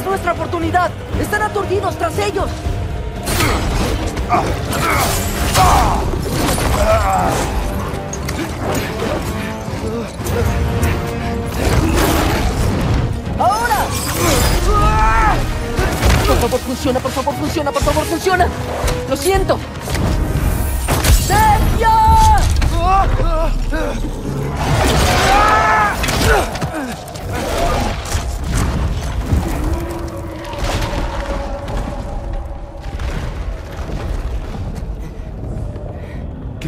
Es nuestra oportunidad. Están aturdidos tras ellos. ¡Ahora! Por favor, funciona, por favor, funciona, por favor, funciona. Lo siento. ¡Sergio!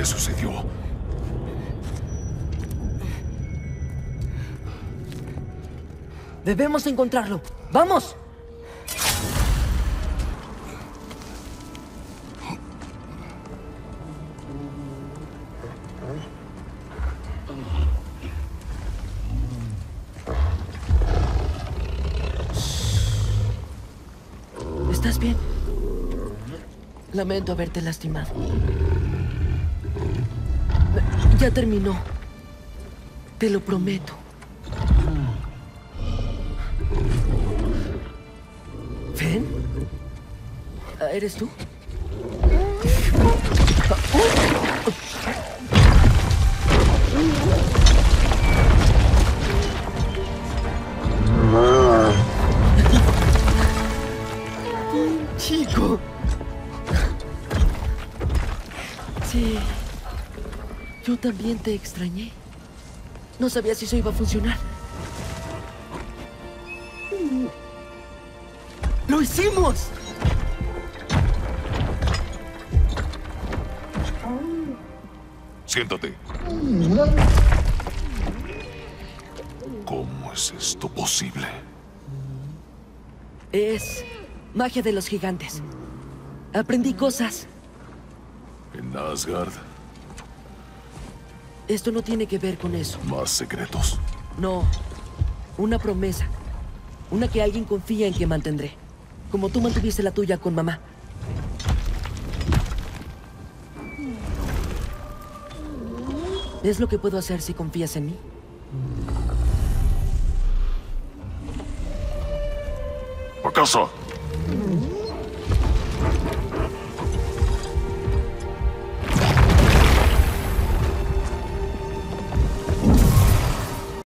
¿Qué sucedió? Debemos encontrarlo. ¡Vamos! ¿Estás bien? Lamento haberte lastimado. Ya terminó. Te lo prometo. ¿Fen? Ah, ¿Eres tú? Chico. Sí. Yo también te extrañé. No sabía si eso iba a funcionar. ¡Lo hicimos! Siéntate. ¿Cómo es esto posible? Es magia de los gigantes. Aprendí cosas. ¿En Asgard? Esto no tiene que ver con eso. ¿Más secretos? No. Una promesa. Una que alguien confía en que mantendré. Como tú mantuviste la tuya con mamá. Es lo que puedo hacer si confías en mí. ¡A casa!